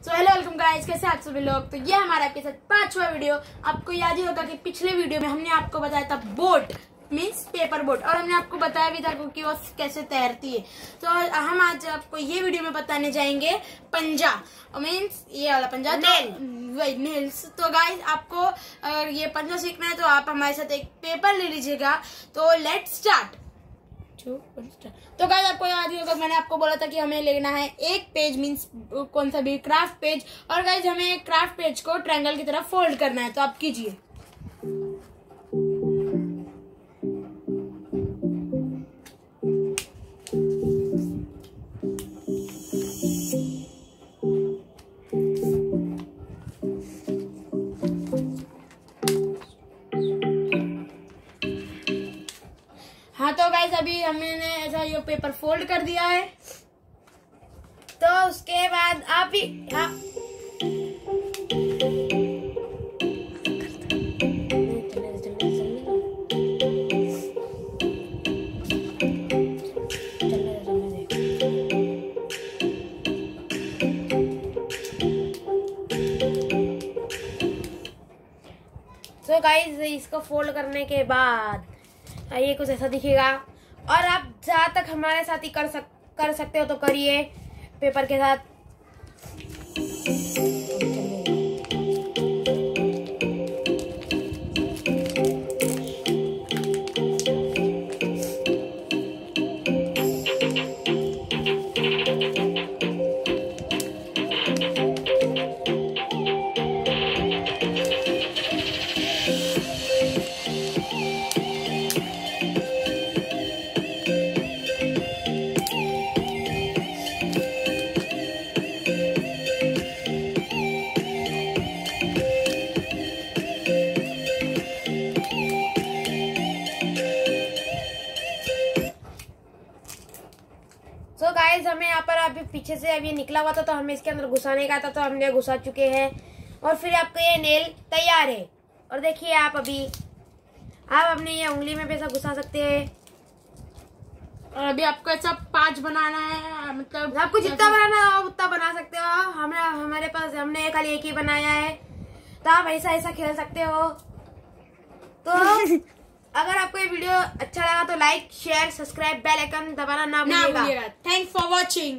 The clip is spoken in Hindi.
सो हेलो वेलकम गाइस कैसे आप सभी लोग? तो ये हमारा आपके साथ पांचवा वीडियो आपको याद ही होगा कि पिछले वीडियो में हमने आपको बताया था बोट मीन्स पेपर बोट और हमने आपको बताया भी था कि वो कैसे तैरती है। तो हम आज आपको ये वीडियो में बताने जाएँगे पंजा मीन्स ये वाला पंजा नेल। वही नेल्स तो गाइस आपको अगर ये पंजा सीखना है तो आप हमारे साथ एक पेपर ले लीजिएगा। तो लेट स्टार्ट तो गाइस आपको याद ही होगा, मैंने आपको बोला था कि हमें लेना है एक पेज मीन्स कौन सा भी क्राफ्ट पेज और गाइस हमें क्राफ्ट पेज को ट्रायंगल की तरफ़ फोल्ड करना है तो आप कीजिए। हाँ तो गाइस अभी हमने ऐसा ये पेपर फोल्ड कर दिया है। तो उसके बाद आप ही हाँ। तो गाइस इसको फोल्ड करने के बाद ये कुछ ऐसा दिखेगा। और आप जहाँ तक हमारे साथ ही कर सक कर सकते हो तो करिए। पेपर के साथ गाइस हमें यहाँ पर अभी पीछे से अभी निकला हुआ था तो हमें इसके अंदर घुसाने का था तो हमने घुसा चुके हैं। और फिर आपका ये नेल तैयार है। और देखिए आप अभी आप अपने ये उंगली में भी ऐसा घुसा सकते हैं। और अभी आपको ऐसा पाँच बनाना है मतलब आपको जितना बनाना हो उतना बना सकते हो। हमें हमारे पास हमने खाली एक ही बनाया है। तो आप ऐसा ऐसा खेल सकते हो। तो अगर आपको ये वीडियो अच्छा लगा तो like share subscribe bell icon दबाना ना भूलिएगा। Thanks for watching